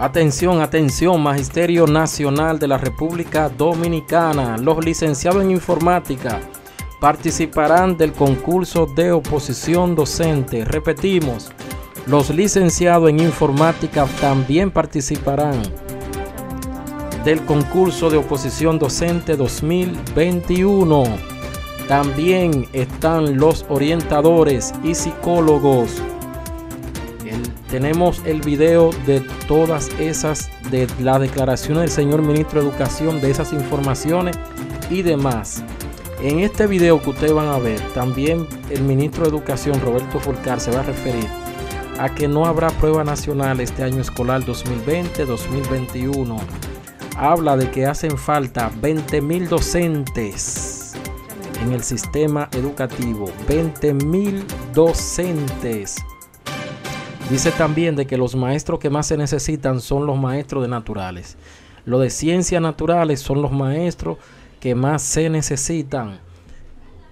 Atención, atención, Magisterio Nacional de la República Dominicana. Los licenciados en informática participarán del concurso de oposición docente. Repetimos, los licenciados en informática también participarán del concurso de oposición docente 2021. También están los orientadores y psicólogos tenemos el video de todas esas, de la declaración del señor ministro de Educación, de esas informaciones y demás. En este video que ustedes van a ver, también el ministro de Educación, Roberto Fulcar, se va a referir a que no habrá prueba nacional este año escolar 2020-2021. Habla de que hacen falta 20 mil docentes en el sistema educativo. 20 mil docentes Dice también de que los maestros que más se necesitan son los maestros de naturales. Los de ciencias naturales son los maestros que más se necesitan.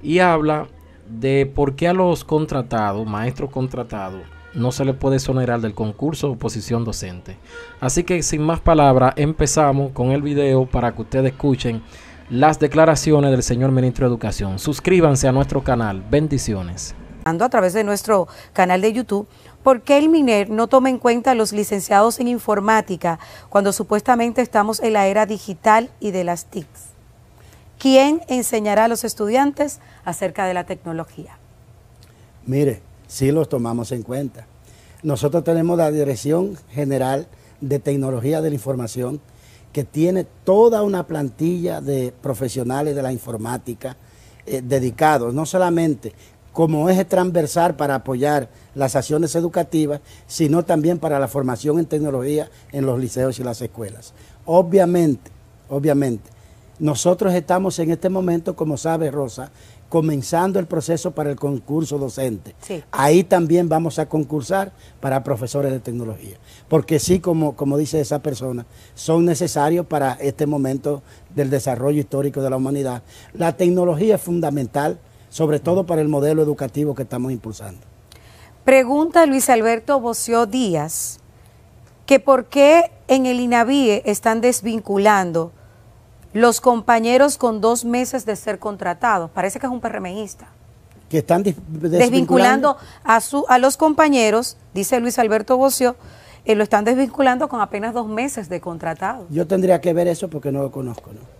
Y habla de por qué a los contratados, maestros contratados, no se les puede exonerar del concurso de oposición docente. Así que sin más palabras, empezamos con el video para que ustedes escuchen las declaraciones del señor ministro de Educación. Suscríbanse a nuestro canal. Bendiciones. A través de nuestro canal de YouTube ¿Por qué el MINER no toma en cuenta a los licenciados en informática cuando supuestamente estamos en la era digital y de las TICs? ¿Quién enseñará a los estudiantes acerca de la tecnología? Mire, sí los tomamos en cuenta. Nosotros tenemos la Dirección General de Tecnología de la Información que tiene toda una plantilla de profesionales de la informática eh, dedicados, no solamente como eje transversal para apoyar las acciones educativas, sino también para la formación en tecnología en los liceos y las escuelas. Obviamente, obviamente, nosotros estamos en este momento, como sabe Rosa, comenzando el proceso para el concurso docente. Ahí también vamos a concursar para profesores de tecnología, porque sí, como, como dice esa persona, son necesarios para este momento del desarrollo histórico de la humanidad. La tecnología es fundamental sobre todo para el modelo educativo que estamos impulsando. Pregunta Luis Alberto Boció Díaz que por qué en el INAVIE están desvinculando los compañeros con dos meses de ser contratados. Parece que es un PRMista. Que están desvinculando, a, su, a los compañeros, dice Luis Alberto Bocio, eh, lo están desvinculando con apenas dos meses de contratado. Yo tendría que ver eso porque no lo conozco, ¿no?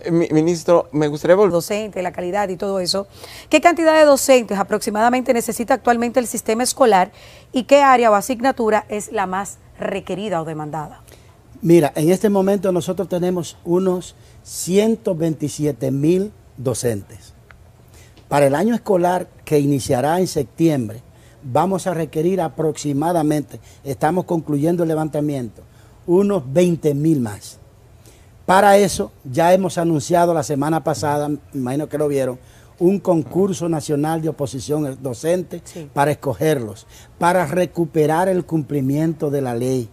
Eh, ministro, me gustaría volver. Docente, la calidad y todo eso. ¿Qué cantidad de docentes aproximadamente necesita actualmente el sistema escolar y qué área o asignatura es la más requerida o demandada? Mira, en este momento nosotros tenemos unos 127 mil docentes. Para el año escolar que iniciará en septiembre, vamos a requerir aproximadamente, estamos concluyendo el levantamiento, unos 20 mil más. Para eso ya hemos anunciado la semana pasada, me imagino que lo vieron, un concurso nacional de oposición docente para escogerlos, para recuperar el cumplimiento de la ley.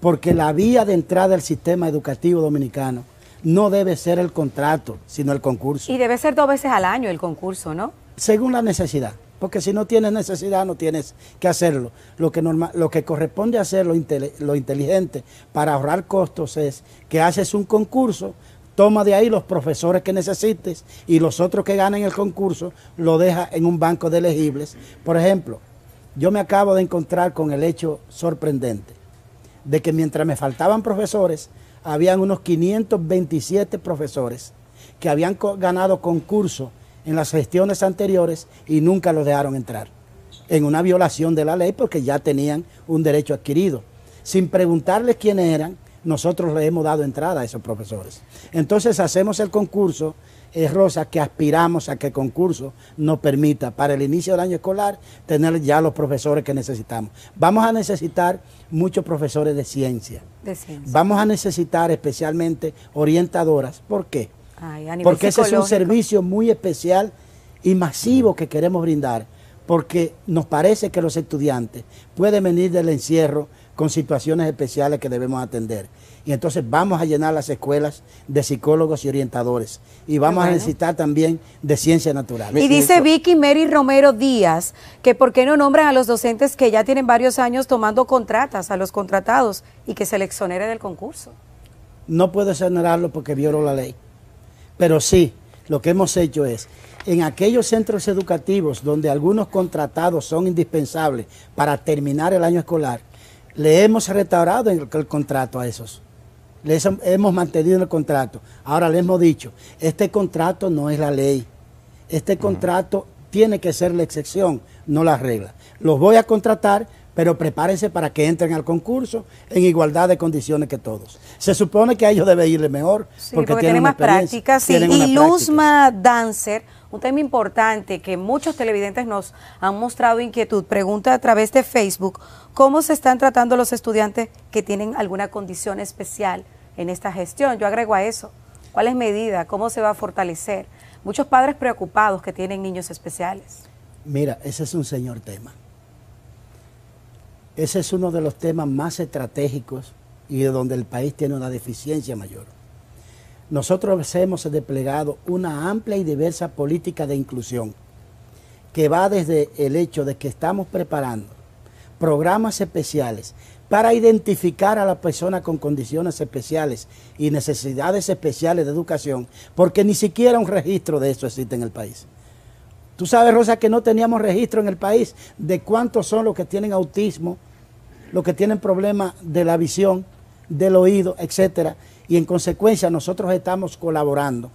Porque la vía de entrada al sistema educativo dominicano no debe ser el contrato, sino el concurso. Y debe ser dos veces al año el concurso, ¿no? Según la necesidad porque si no tienes necesidad no tienes que hacerlo. Lo que, lo que corresponde hacer lo, lo inteligente para ahorrar costos es que haces un concurso, toma de ahí los profesores que necesites y los otros que ganen el concurso lo deja en un banco de elegibles. Por ejemplo, yo me acabo de encontrar con el hecho sorprendente de que mientras me faltaban profesores, habían unos 527 profesores que habían ganado concurso en las gestiones anteriores y nunca los dejaron entrar. En una violación de la ley porque ya tenían un derecho adquirido. Sin preguntarles quiénes eran, nosotros le hemos dado entrada a esos profesores. Entonces hacemos el concurso, es Rosa, que aspiramos a que el concurso nos permita para el inicio del año escolar tener ya los profesores que necesitamos. Vamos a necesitar muchos profesores de ciencia. De ciencia. Vamos a necesitar especialmente orientadoras. ¿Por qué? Porque ese es un servicio muy especial y masivo que queremos brindar, porque nos parece que los estudiantes pueden venir del encierro con situaciones especiales que debemos atender. Y entonces vamos a llenar las escuelas de psicólogos y orientadores. Y vamos a necesitar también de ciencia natural. Y dice Vicky Mary Romero Díaz que por qué no nombran a los docentes que ya tienen varios años tomando contratas, a los contratados, y que se le exonere del concurso. No puedo exonerarlo porque violó la ley. Pero sí, lo que hemos hecho es, en aquellos centros educativos donde algunos contratados son indispensables para terminar el año escolar, le hemos restaurado el, el contrato a esos. Les hem- hemos mantenido el contrato. Ahora le hemos dicho, este contrato no es la ley. Este contrato tiene que ser la excepción, no la regla. Los voy a contratar, pero prepárense para que entren al concurso en igualdad de condiciones que todos. Se supone que a ellos debe irle mejor Sí, porque, porque, tienen más experiencia, práctica. Sí. Y práctica. Luzma Dancer, un tema importante que muchos televidentes nos han mostrado inquietud, pregunta a través de Facebook, ¿cómo se están tratando los estudiantes que tienen alguna condición especial en esta gestión? Yo agrego a eso, ¿cuáles medidas? ¿Cómo se va a fortalecer? Muchos padres preocupados que tienen niños especiales. Mira, ese es un señor tema. Ese es uno de los temas más estratégicos y de donde el país tiene una deficiencia mayor. Nosotros hemos desplegado una amplia y diversa política de inclusión que va desde el hecho de que estamos preparando programas especiales para identificar a la persona con condiciones especiales y necesidades especiales de educación, porque ni siquiera un registro de eso existe en el país. Tú sabes, Rosa, que no teníamos registro en el país de cuántos son los que tienen autismo, los que tienen problemas de la visión, del oído, etcétera, y en consecuencia nosotros estamos colaborando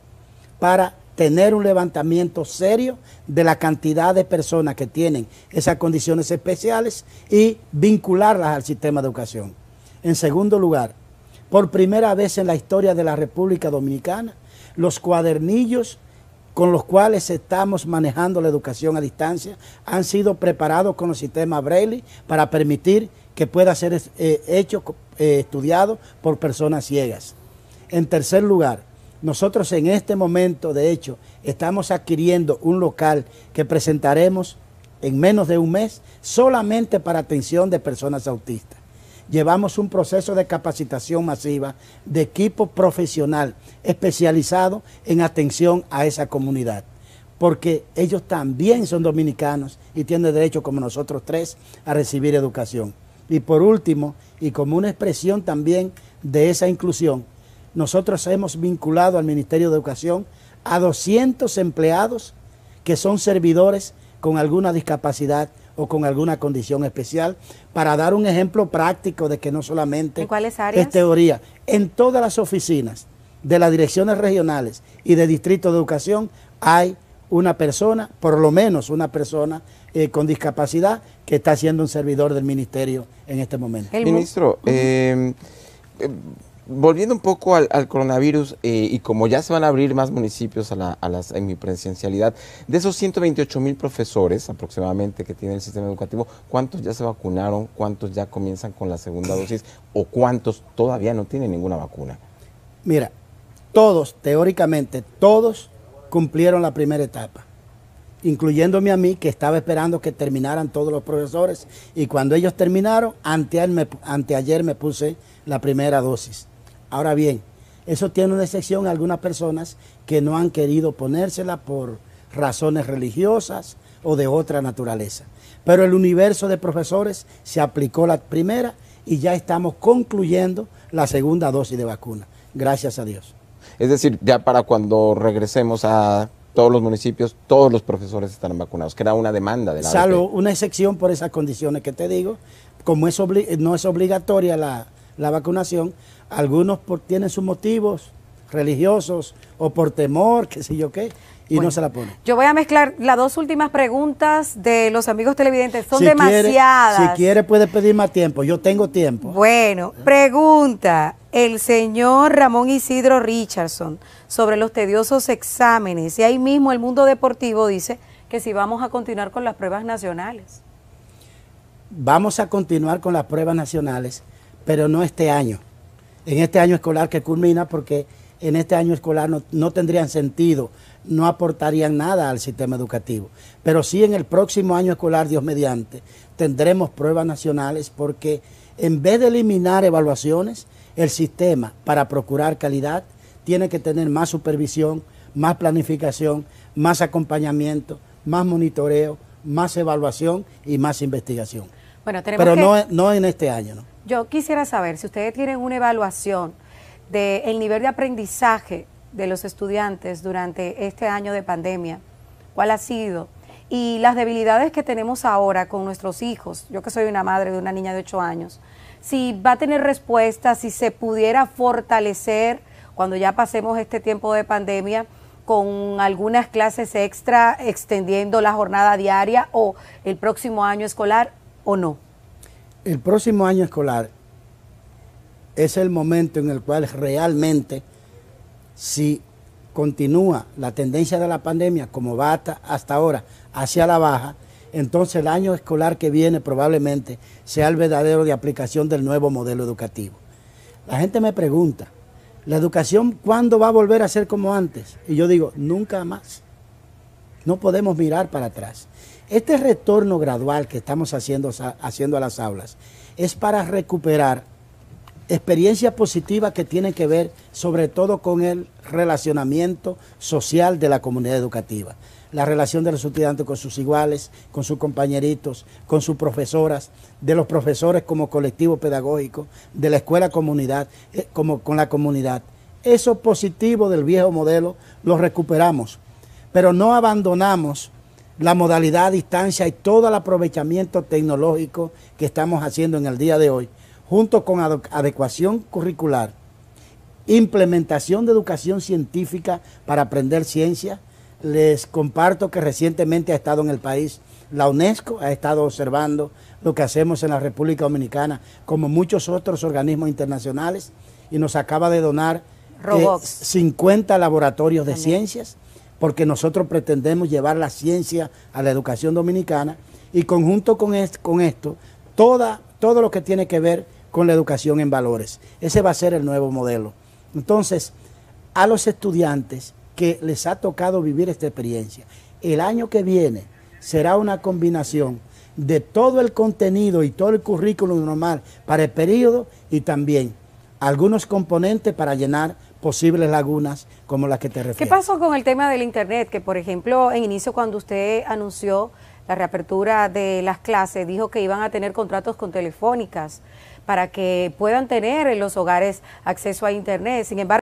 para tener un levantamiento serio de la cantidad de personas que tienen esas condiciones especiales y vincularlas al sistema de educación. En segundo lugar, por primera vez en la historia de la República Dominicana, los cuadernillos con los cuales estamos manejando la educación a distancia han sido preparados con el sistema Braille para permitir que pueda ser eh, hecho, eh, estudiado por personas ciegas. En tercer lugar, nosotros en este momento, de hecho, estamos adquiriendo un local que presentaremos en menos de un mes solamente para atención de personas autistas. Llevamos un proceso de capacitación masiva de equipo profesional especializado en atención a esa comunidad, porque ellos también son dominicanos y tienen derecho, como nosotros tres, a recibir educación. Y por último, y como una expresión también de esa inclusión, nosotros hemos vinculado al Ministerio de Educación a 200 empleados que son servidores con alguna discapacidad o con alguna condición especial, para dar un ejemplo práctico de que no solamente ¿En cuáles áreas? es teoría. En todas las oficinas de las direcciones regionales y de distrito de educación hay una persona, por lo menos una persona eh, con discapacidad que está siendo un servidor del ministerio en este momento. El Ministro, eh, eh, volviendo un poco al, coronavirus eh, y como ya se van a abrir más municipios a la, a las, en mi presencialidad, de esos 128 mil profesores aproximadamente que tiene el sistema educativo, ¿cuántos ya se vacunaron? ¿Cuántos ya comienzan con la segunda dosis? ¿O cuántos todavía no tienen ninguna vacuna? Mira, todos, teóricamente, todos cumplieron la primera etapa, incluyéndome a mí, que estaba esperando que terminaran todos los profesores, y cuando ellos terminaron, anteayer me, anteayer me puse la primera dosis. Ahora bien, eso tiene una excepción a algunas personas que no han querido ponérsela por razones religiosas o de otra naturaleza. Pero el universo de profesores se aplicó la primera y ya estamos concluyendo la segunda dosis de vacuna. Gracias a Dios. Es decir, ya para cuando regresemos a todos los municipios, todos los profesores estarán vacunados, que era una demanda de la Salvo una excepción por esas condiciones que te digo, como es no es obligatoria la, la vacunación, algunos por- tienen sus motivos religiosos o por temor, qué sé yo qué, y Bueno, no se la ponen. Yo voy a mezclar las dos últimas preguntas de los amigos televidentes. Son Si quiere- demasiadas. si quiere puede pedir más tiempo, yo tengo tiempo. Bueno, pregunta el señor Ramón Isidro Richardson sobre los tediosos exámenes. Y ahí mismo el mundo deportivo dice que si vamos a continuar con las pruebas nacionales. Vamos a continuar con las pruebas nacionales, pero no este año. En este año escolar que culmina, porque en este año escolar no, no tendrían sentido, no aportarían nada al sistema educativo. Pero sí en el próximo año escolar, Dios mediante, tendremos pruebas nacionales porque En vez de eliminar evaluaciones, el sistema para procurar calidad tiene que tener más supervisión, más planificación, más acompañamiento, más monitoreo, más evaluación y más investigación. Bueno, tenemos Pero que- no, no en este año, ¿no? Yo quisiera saber si ustedes tienen una evaluación del nivel de aprendizaje de los estudiantes durante este año de pandemia, cuál ha sido, y las debilidades que tenemos ahora con nuestros hijos, yo que soy una madre de una niña de 8 años, si va a tener respuesta, si se pudiera fortalecer cuando ya pasemos este tiempo de pandemia con algunas clases extra extendiendo la jornada diaria o el próximo año escolar o no. El próximo año escolar es el momento en el cual realmente, si continúa la tendencia de la pandemia como va hasta, hasta ahora hacia la baja, entonces el año escolar que viene probablemente sea el verdadero de aplicación del nuevo modelo educativo. La gente me pregunta, ¿la educación cuándo va a volver a ser como antes? Y yo digo, nunca más. No podemos mirar para atrás. Este retorno gradual que estamos haciendo, a las aulas es para recuperar experiencias positivas que tienen que ver sobre todo con el relacionamiento social de la comunidad educativa. La relación de los estudiantes con sus iguales, con sus compañeritos, con sus profesoras, de los profesores como colectivo pedagógico, de la escuela comunidad, eh, como con la comunidad. Eso positivo del viejo modelo lo recuperamos, pero no abandonamos la modalidad a distancia y todo el aprovechamiento tecnológico que estamos haciendo en el día de hoy, junto con ade- adecuación curricular, implementación de educación científica para aprender ciencia. Les comparto que recientemente ha estado en el país la UNESCO, ha estado observando lo que hacemos en la República Dominicana, como muchos otros organismos internacionales, y nos acaba de donar eh, Robots. 50 laboratorios de ciencias, porque nosotros pretendemos llevar la ciencia a la educación dominicana y conjunto con, con esto, toda, todo lo que tiene que ver con la educación en valores. Ese va a ser el nuevo modelo. Entonces, a los estudiantes que les ha tocado vivir esta experiencia, el año que viene será una combinación de todo el contenido y todo el currículum normal para el periodo y también algunos componentes para llenar posibles lagunas como las que te ¿Qué refieres. pasó con el tema del Internet? Que, por ejemplo, en inicio, cuando usted anunció la reapertura de las clases, dijo que iban a tener contratos con telefónicas para que puedan tener en los hogares acceso a Internet. Sin embargo,